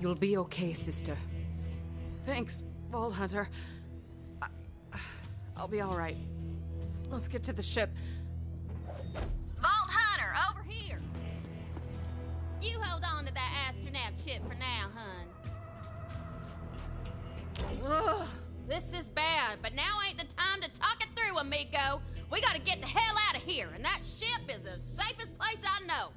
You'll be okay, sister. Thanks, Vault Hunter. I- I'll be all right. Let's get to the ship. Vault Hunter, over here. You hold on to that astronav chip for now, hun. Ugh, this is bad, but now ain't the time to talk it through, amigo. We gotta get the hell out of here, and that ship is the safest place I know.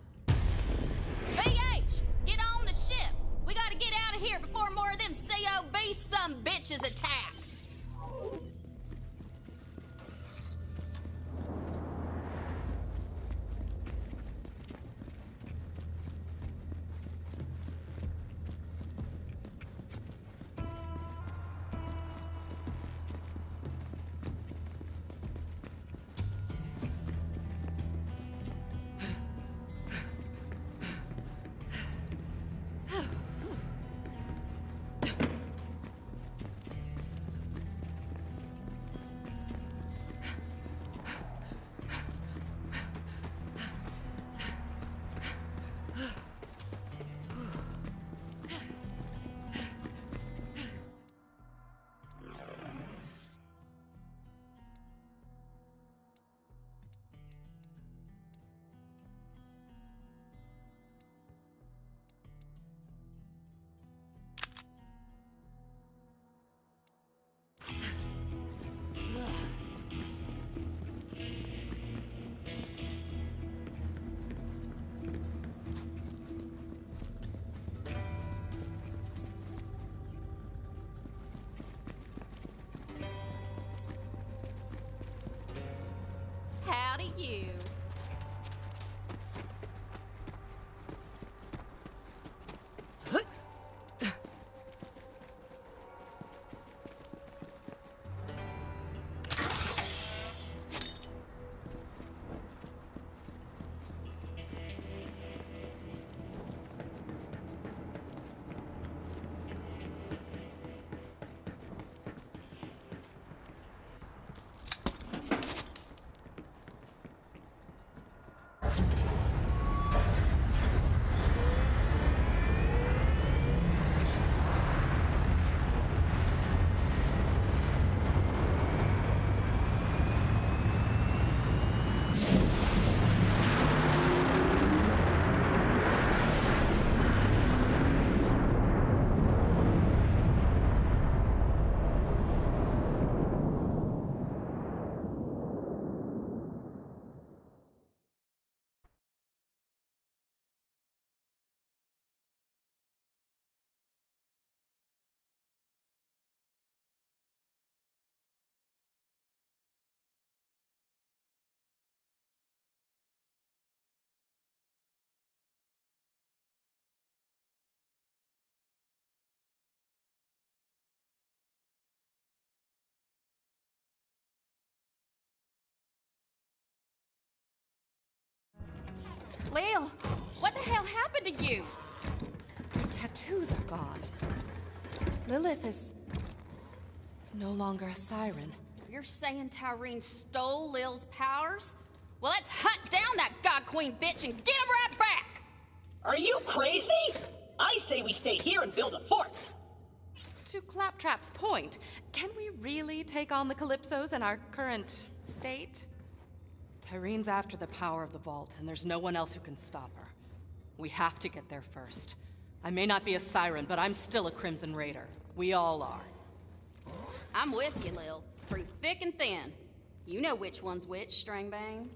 VH, get on the ship. We gotta get out of here before more of them COV oh, some bitches attack. Howdy, you. Happened to you? Your tattoos are gone. Lilith is no longer a siren. You're saying Tyreen stole Lil's powers? Well, let's hunt down that God Queen bitch and get him right back! Are you crazy? I say we stay here and build a fort. To Claptrap's point, can we really take on the Calypsos in our current state? Tyreen's after the power of the vault, and there's no one else who can stop her. We have to get there first. I may not be a siren, but I'm still a Crimson Raider. We all are. I'm with you, Lil. Through thick and thin. You know which one's which, Stringbang.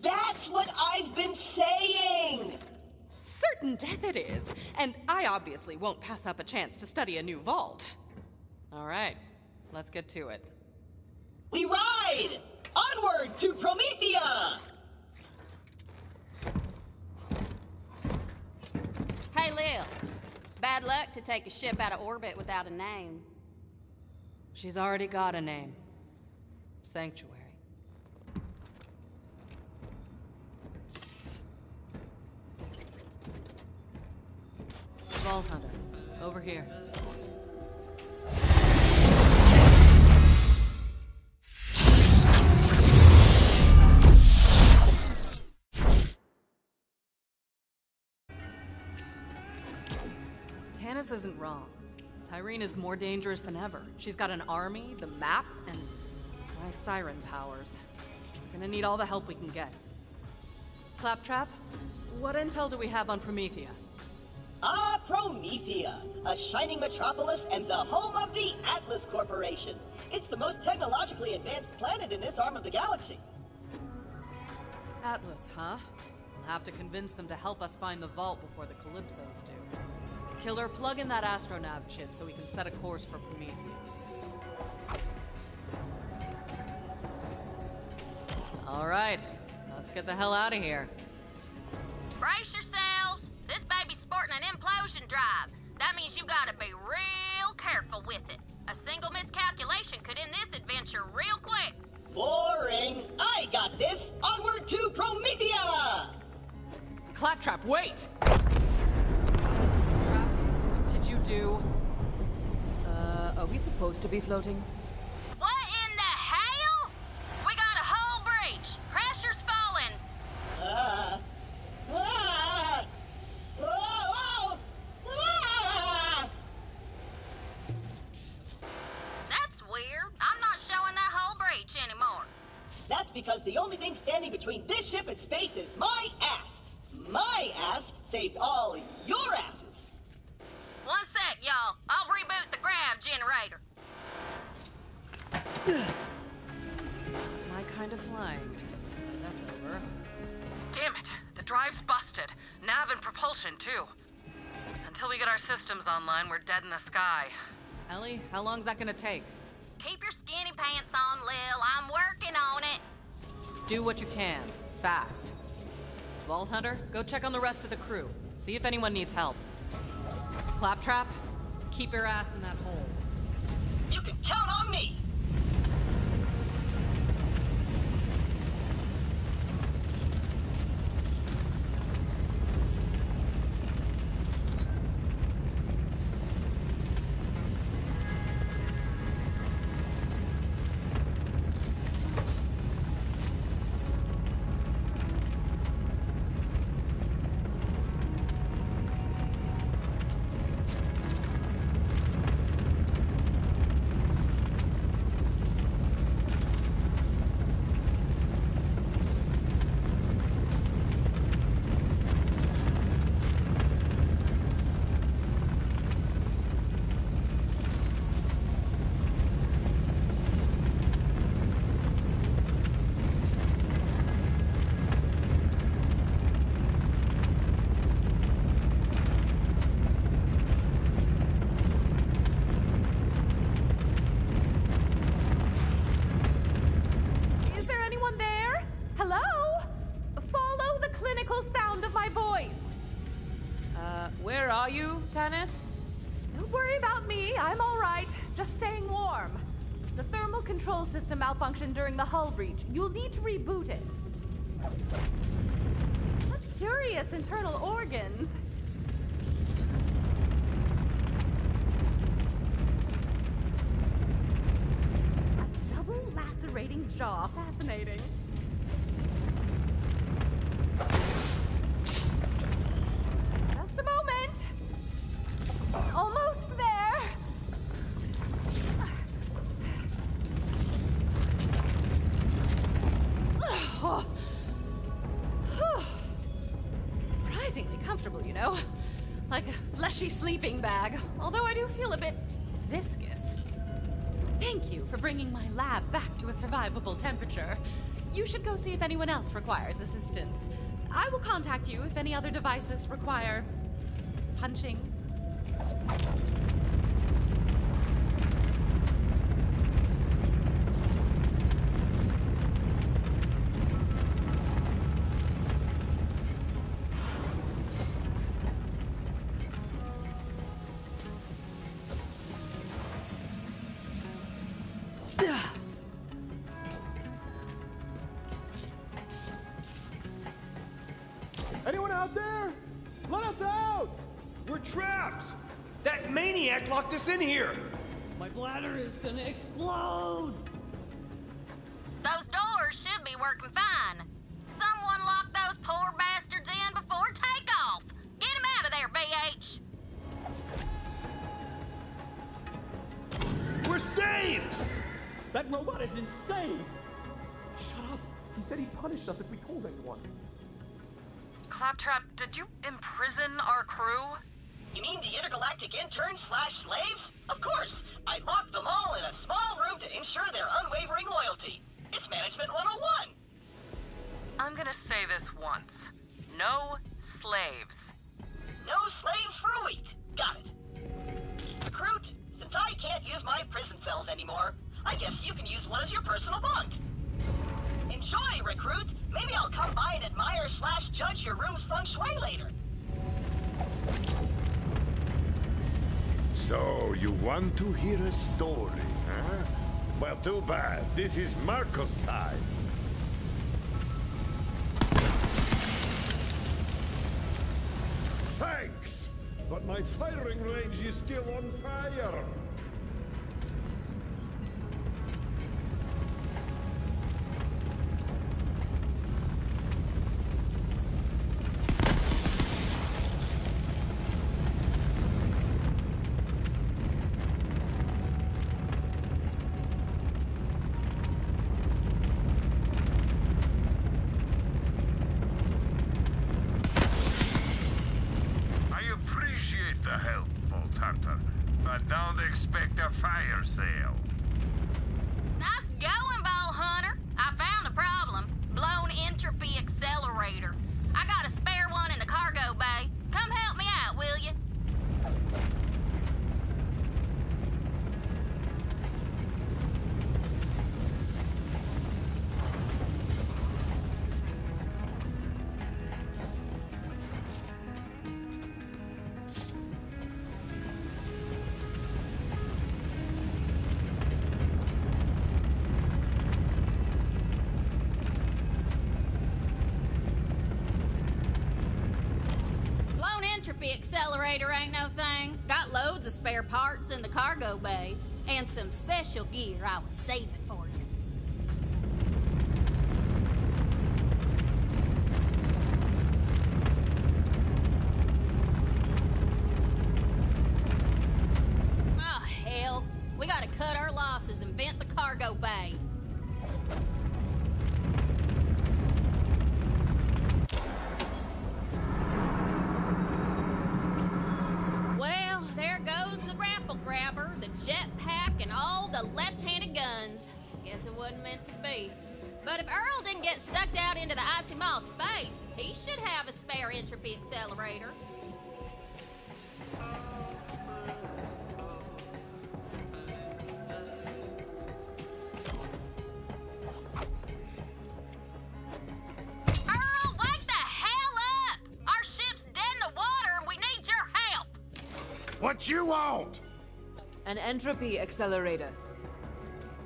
That's what I've been saying! Certain death it is, and I obviously won't pass up a chance to study a new vault. All right, let's get to it. We ride! Onward! Luck to take a ship out of orbit without a name. She's already got a name. Sanctuary. Vault Hunter, over here. Isn't wrong. Tyreen is more dangerous than ever. She's got an army, the map, and my siren powers. We're gonna need all the help we can get. Claptrap, what intel do we have on Promethea? Ah, Promethea, a shining metropolis and the home of the Atlas Corporation. It's the most technologically advanced planet in this arm of the galaxy. Atlas, huh? We'll have to convince them to help us find the vault before the Calypsos do. Killer, plug in that astronav chip so we can set a course for Promethea. All right, let's get the hell out of here. Brace yourselves. This baby's sporting an implosion drive. That means you gotta be real careful with it. A single miscalculation could end this adventure real quick. Boring. I got this. Onward to Promethea! Claptrap, wait! Claptrap, what did you do? Uh, are we supposed to be floating? Drive's busted. Nav and propulsion, too. Until we get our systems online, we're dead in the sky. Ellie, how long's that gonna take? Keep your skinny pants on, Lil. I'm working on it. Do what you can. Fast. Vault Hunter, go check on the rest of the crew. See if anyone needs help. Claptrap, keep your ass in that hole. You can count on me. Breach. You'll need to reboot it. Such curious internal organs. A double lacerating jaw. Fascinating. Sleeping bag, although I do feel a bit viscous. Thank you for bringing my lab back to a survivable temperature. You should go see if anyone else requires assistance. I will contact you if any other devices require punching. Out there? Let us out! We're trapped! That maniac locked us in here! My bladder is gonna explode! Those doors should be working fine. Someone locked those poor bastards in before takeoff. Get them out of there, BH. We're saved! That robot is insane! Shut up! He said he'd punish us if we told anyone. Claptrap, did you imprison our crew? You mean the intergalactic interns slash slaves? Of course! I locked them all in a small room to ensure their unwavering loyalty. It's Management 101! I'm gonna say this once. No slaves. No slaves for a week. Got it. Recruit, since I can't use my prison cells anymore, I guess you can use one as your personal bunk. Enjoy, Recruit! Maybe I'll come by and admire slash judge your room's feng shui later. So, you want to hear a story, huh? Well, too bad. This is Marco's time. Thanks! But my firing range is still on fire! Spare parts in the cargo bay. And some special gear I was saving wasn't meant to be. But if Earl didn't get sucked out into the icy mall space, he should have a spare entropy accelerator. Earl, wake the hell up! Our ship's dead in the water and we need your help! What you want? An entropy accelerator.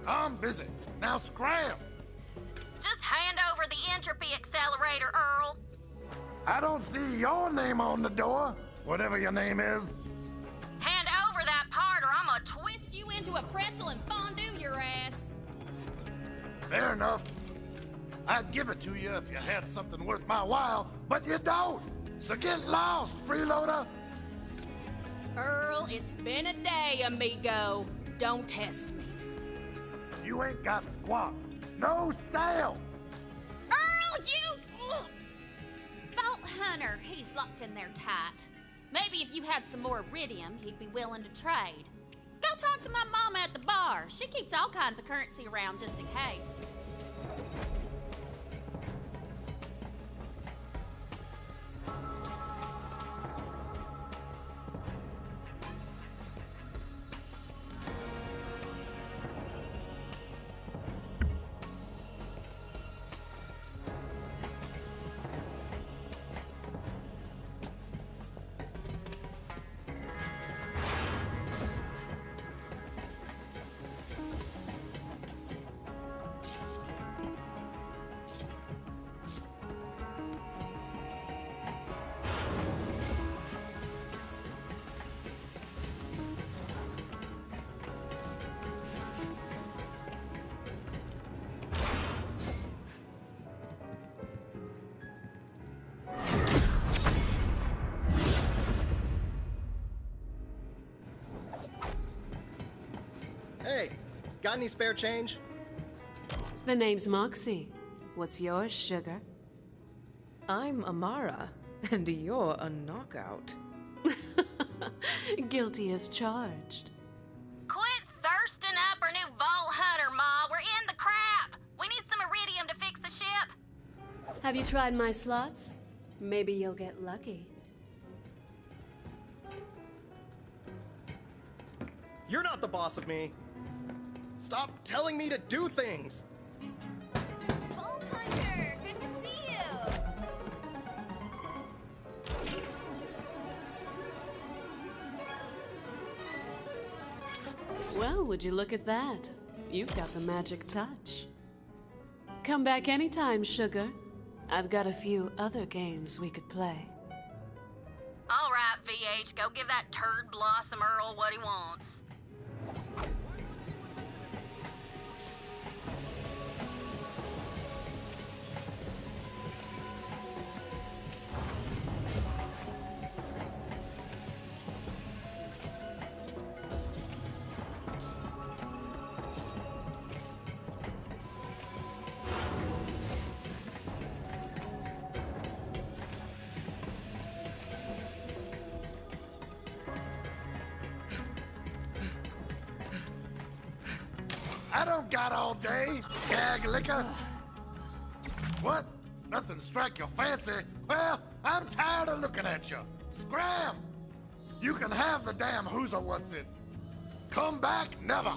I'm busy. Now scram! Just hand over the entropy accelerator, Earl. I don't see your name on the door, whatever your name is. Hand over that part or I'm gonna twist you into a pretzel and fondue your ass. Fair enough. I'd give it to you if you had something worth my while, but you don't. So get lost, freeloader. Earl, it's been a day, amigo. Don't test me. You ain't got squat. No sail. Earl, oh, you! Oh. Vault Hunter, he's locked in there tight. Maybe if you had some more Eridium, he'd be willing to trade. Go talk to my mama at the bar. She keeps all kinds of currency around just in case. Got any spare change? The name's Moxxi. What's yours, sugar? I'm Amara, and you're a knockout. Guilty as charged. Quit thirsting up our new Vault Hunter, Ma. We're in the crap. We need some Eridium to fix the ship. Have you tried my slots? Maybe you'll get lucky. You're not the boss of me. Stop telling me to do things. Vault Hunter, good to see you. Well, would you look at that? You've got the magic touch. Come back anytime, sugar. I've got a few other games we could play. All right, VH, go give that turd Blossom Earl what he wants. Got all day, skag liquor. What? Nothing strike your fancy? Well, I'm tired of looking at you. Scram! You can have the damn who's a what's it. Come back never.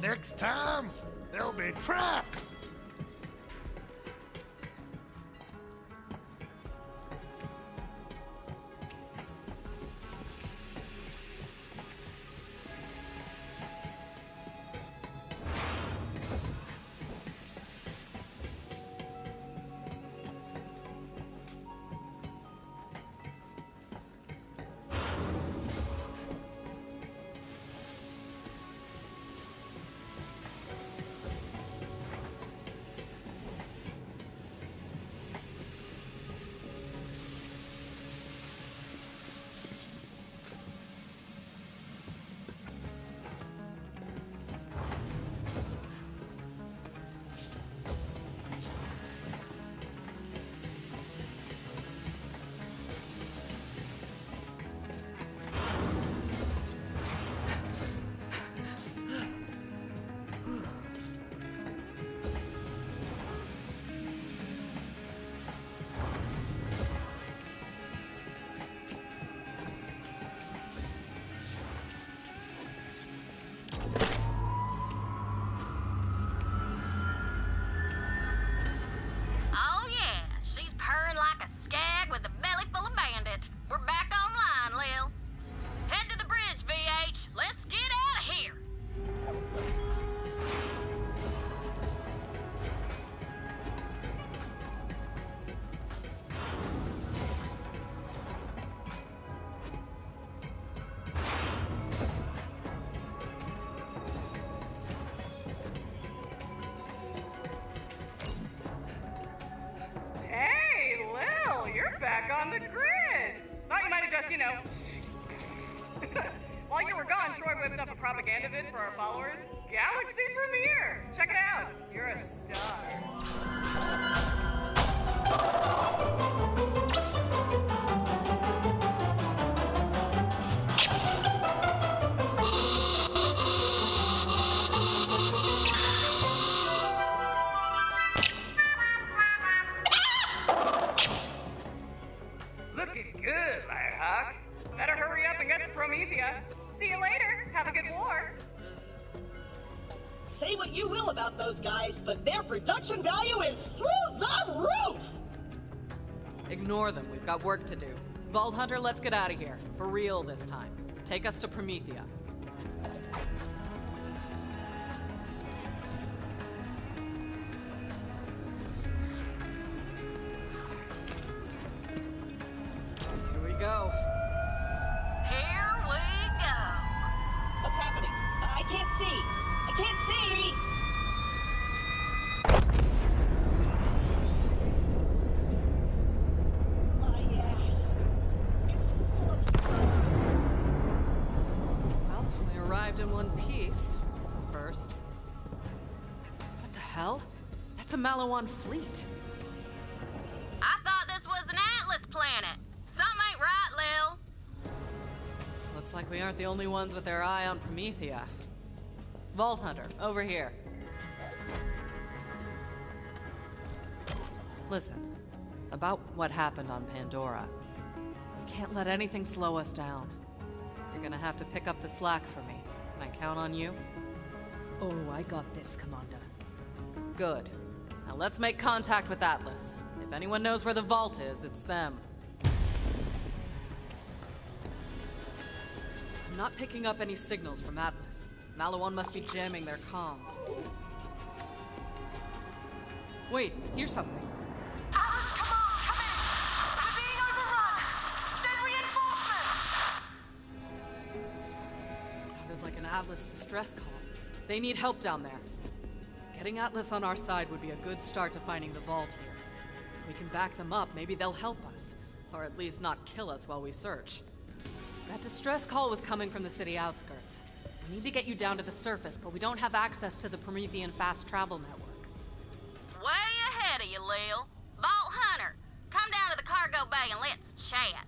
Next time, there'll be traps. on the grid. Thought you might have just, you know. While you were gone, Troy whipped up a propaganda vid for our followers. Galaxy premiere! Check it out. You're a star. You will about those guys, but their production value is through the roof! Ignore them. We've got work to do. Vault Hunter, let's get out of here. For real this time. Take us to Promethea. Maliwan fleet. I thought this was an Atlas planet. Something ain't right, Lil. Looks like we aren't the only ones with their eye on Promethea. Vault Hunter, over here. Listen, about what happened on Pandora. We can't let anything slow us down. You're gonna have to pick up the slack for me. Can I count on you? Oh, I got this, Commander. Good. Now let's make contact with Atlas. If anyone knows where the vault is, it's them. I'm not picking up any signals from Atlas. Maliwan must be jamming their comms. Wait, here's something. Atlas, come on, come in! We're being overrun! Send reinforcements! Sounded like an Atlas distress call. They need help down there. Getting Atlas on our side would be a good start to finding the vault here. If we can back them up, maybe they'll help us. Or at least not kill us while we search. That distress call was coming from the city outskirts. We need to get you down to the surface, but we don't have access to the Promethean fast travel network. Way ahead of you, Lil. Vault Hunter, come down to the cargo bay and let's chat.